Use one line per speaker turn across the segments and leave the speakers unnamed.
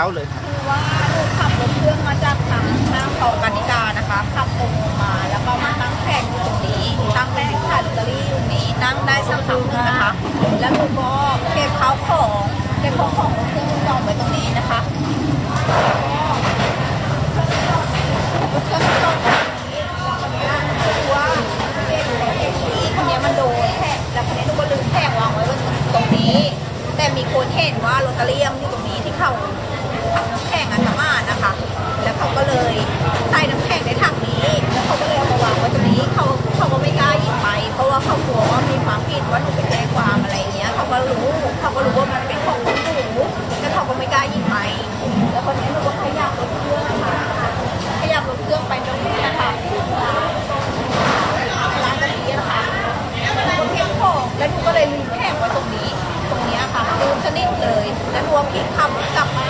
ล่าเลย
คือว่าหนูขับรถเครื่องมาจากทางห้างทองกันิกานะคะขับตรงมาแล้วก็มาตั้งแผงอยู่ตรงนี้ตั้งแผงขายลอตเตอรี่อยู่นี้นั่งได้สักพักนึงนะคะ แล้วหนูก็เก็บข้าวของเก็บของของรถเครื่องจอดไว้ตรงนี้นะคะรถเครื่องจอดไว้ตรงนี้แล้วคนเนี้ยคือว่าเด็กเด็กผู้หญิงนี้มันโดนแทงแล้วคนนี้หนูก็ลืมแทงวางไว้บนตรงนี้แต่มีคนเห็นว่าลอตเตอรี่มันอยู่ตรงนี้ที่เขา ผิดว่าหนูไปแจ้งความอะไรเงี้ยเขาก็รู้เขาก็รู้ว่ามันเป็นของหนูแต่เขาก็ไม่กล้าหยิบไปแล้วคนนี้หนูก็ขยับรถเครื่องนะคะขยับรถเครื่องไปตรงนี้นะคะร้านกะทินะคะคนเก็บของแล้วหนูก็เลยลืมแผงไว้ตรงนี้ ตรงเนี้ยค่ะลืมสนิทเลยแล้วหนูก็พลิกขับรถกลับมา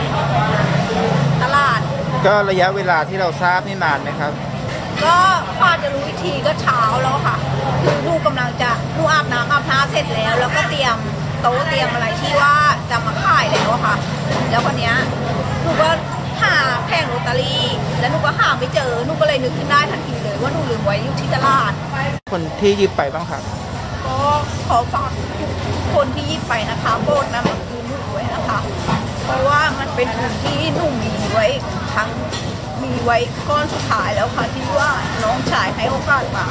ตลาด
ก็ระยะเวลาที่เราทราบนี่นานไหมครับ
ก็พอจะรู้อีก ทีก็เช้าแล้วค่ะ คือลูกกำลังจะลูกอาบน้ำอาบน้ำเสร็จแล้ว แล้วก็เตรียมโต๊ะเตรียมอะไรที่ว่าจะมาขายแล้วอะค่ะ แล้วคนเนี้ยหนูก็หาแผงลอตเตอรี่ แล้วหนูก็หาไม่เจอหนูก็เลยนึกขึ้นได้ทันทีเลยว่าหนูลืมไว้อยู่ที่ตลาด
คนที่หยิบไปบ้างครับ
ก็ขอฝากคนที่ยิบไปนะคะโบดนะมันคือหนูไว้นะคะ เพราะว่ามันเป็นทุนที่หนูมีไว้ทั้ง มีไว้ก้อนสุดท้ายแล้วค่ะที่ว่าน้องชายให้โอกาสมา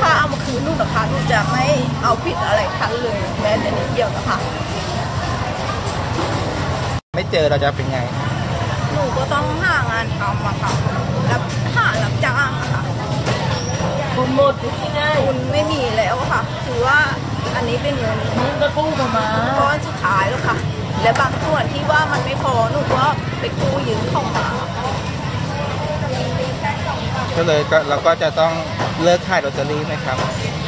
ถ้าเอามาคืนลูกนะคะลูกจะไม่เอาผิดอะไรทันเลยแม้แต่นิดเดียวนะคะ
ไม่เจอเราจะเป็นไง
หนูก็ต้องหางานทำอะค่ะรับหารับจ้างอะค่ะ
ผมหมดที่ง่าย
ทุนไม่มีแล้วอะค่ะถือว่าอันนี้เป็นเงิน
มึงก็กู้มามา
ก้อนสุดท้ายแล้วค่ะ และบางส่วนที่ว่ามันไม่พอหนูก็ไปกู้ยืมเข้ามา
ก็เลยก็เราก็จะต้องเลิกขายลอตเตอรี่ไหมครับ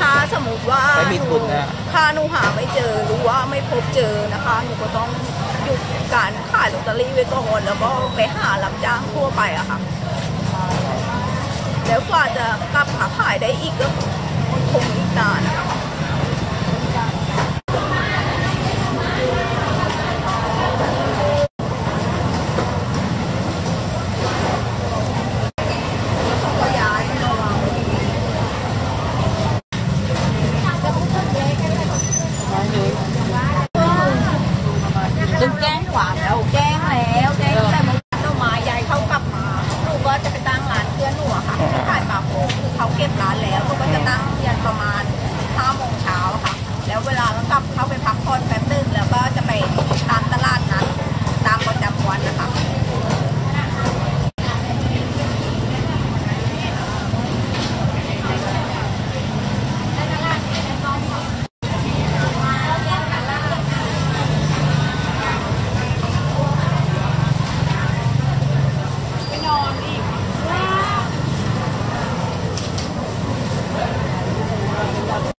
ถ้าสมมติว่า
ไม่มีทุนนะ
ถ้าหนูหาไม่เจอหรือว่าไม่พบเจอนะคะหนูก็ต้องหยุดการขายลอตเตอรี่ไว้ก่อนแล้วก็ไปหารับจ้างทั่วไปอะค่ะ แล้วกว่าจะกลับมาขายได้อีกก็คงอีกนานนะคะ ก็ย้ายมาวางไว้ที่นี่ จึงแจ้งความ แล้วแจ้งแล้วแจ้งแต่เมื่อวานเรามาย้ายเขากลับมาหนูก็จะไปตั้งร้านเพื่อนหนูอะค่ะที่ขายปลาปูคือเขาเก็บร้านแล้วหนูก็จะตั้งยันประมาณห้าโมงเช้าค่ะ แล้วเวลาก็กลับเข้าไปพักผ่อนแป๊บนึงแล้วก็จะไปตามตลาดนัดตามประจำวันนะคะ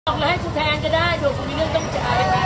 ต้องเลยให้กูแทนก็ได้เดี๋ยวกูมีเรื่องต้องจ่าย สี่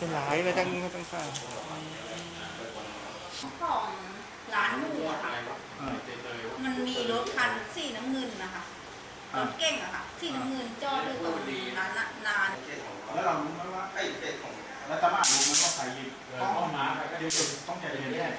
บาทค่ะตัวละยี่สิบ
หลังร้านเย็นนี้ขายขายขายเกี๊ยวปะค่ะที่ขายเด็กๆประมาณสี่ร้อยกว่าใบอะค่ะประมาณสี่โลแล้วก็สี่โล
ไม่เป็นไรไม่ต้องไม่ต้องสั่ง
ของร้านหมูอะค่ะ มันมีรถคันสีน้ำเงินนะคะ รถเก่งอะค่ะ สีน้ำเงินจอดอยู่ตรงนั้นน่ะนาน
แล้วเรารู้ไหมว่าไอ้เป็ดของรัฐบาลรู้ไหมว่าใครหยิบต้องมาเดี๋ยวต้องใจเย็นๆต้อง